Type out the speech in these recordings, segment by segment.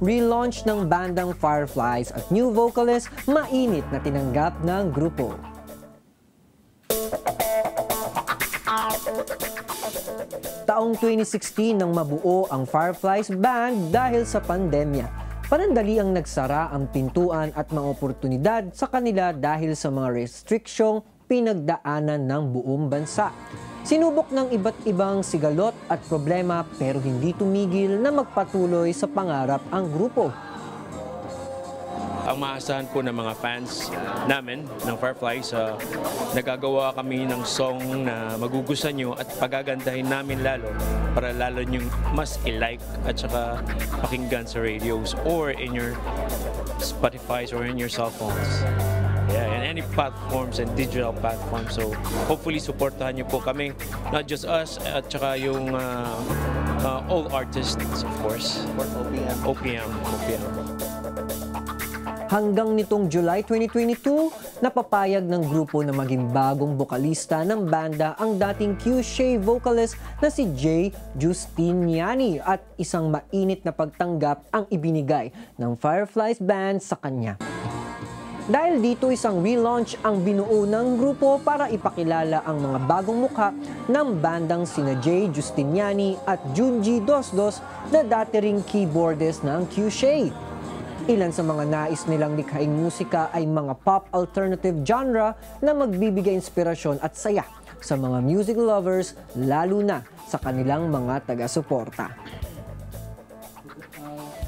relaunch ng bandang Fireflies at new vocalist mainit na tinanggap ng grupo. Taong 2016 nang mabuo ang Fireflies Band dahil sa pandemya. Panandali ang nagsara ang pintuan at mga oportunidad sa kanila dahil sa mga restriksyong pinagdaanan ng buong bansa. Sinubok ng iba't ibang sigalot at problema pero hindi tumigil na magpatuloy sa pangarap ang grupo. ang maasahan po ng mga fans namin ng Fireflies. Uh, nagagawa kami ng song na magugustuhan nyo at pagagandahin namin lalo para lalo nyo mas i-like at saka pakinggan sa radios or in your Spotify or in your cell phones. Yeah, and any platforms and digital platforms. So hopefully supportahan niyo po kami, not just us at saka yung uh, uh, all artists of course. OPM. OPM. OPM. Hanggang nitong July 2022, napapayag ng grupo na maging bagong bokalista ng banda ang dating Q-Shay vocalist na si Jay Justiniani at isang mainit na pagtanggap ang ibinigay ng Fireflies Band sa kanya. Dahil dito isang relaunch ang binuo ng grupo para ipakilala ang mga bagong mukha ng bandang sina Jay Justiniani at Junji Dosdos na dati ring keyboardist ng Q-Shay. Ilan sa mga nais nilang likhaing musika ay mga pop alternative genre na magbibigay inspirasyon at saya sa mga music lovers lalo na sa kanilang mga taga-suporta.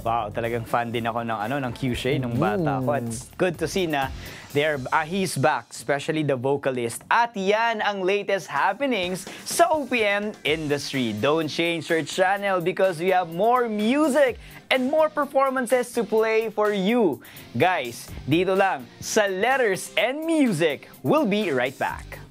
Wow, talagang fan din ako ng ano ng Q-Shay nung bata ako. At It's good to see na they're, ah, he's back, especially the vocalist. At yan ang latest happenings sa OPM industry. Don't change your channel because we have more music and more performances to play for you. Guys, dito lang sa Letters and Music. We'll be right back.